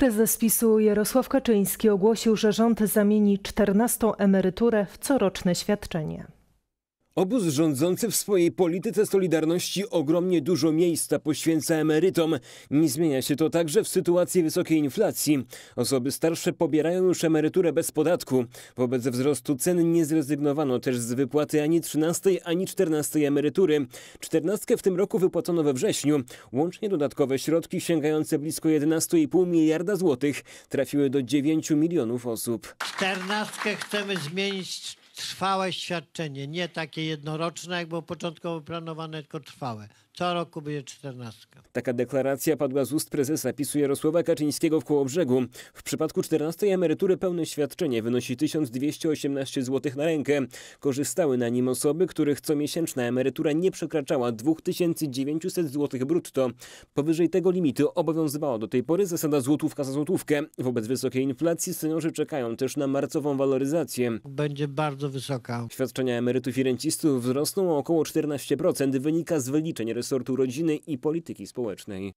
Prezes PiSu Jarosław Kaczyński ogłosił, że rząd zamieni 14 emeryturę w coroczne świadczenie. Obóz rządzący w swojej polityce Solidarności ogromnie dużo miejsca poświęca emerytom. Nie zmienia się to także w sytuacji wysokiej inflacji. Osoby starsze pobierają już emeryturę bez podatku. Wobec wzrostu cen nie zrezygnowano też z wypłaty ani 13, ani 14 emerytury. 14 w tym roku wypłacono we wrześniu. Łącznie dodatkowe środki sięgające blisko 11,5 miliarda złotych trafiły do 9 milionów osób. Czternastkę chcemy zmienić trwałe świadczenie, nie takie jednoroczne, jak było początkowo planowane, tylko trwałe. Co roku będzie czternastka. Taka deklaracja padła z ust prezesa PiSu Jarosława Kaczyńskiego w Kołobrzegu. W przypadku 14 emerytury pełne świadczenie wynosi 1218 zł na rękę. Korzystały na nim osoby, których comiesięczna emerytura nie przekraczała 2900 zł brutto. Powyżej tego limitu obowiązywała do tej pory zasada złotówka za złotówkę. Wobec wysokiej inflacji seniorzy czekają też na marcową waloryzację. Będzie wysoka. Świadczenia emerytów i rencistów wzrosną o około 14%, wynika z wyliczeń resortu rodziny i polityki społecznej.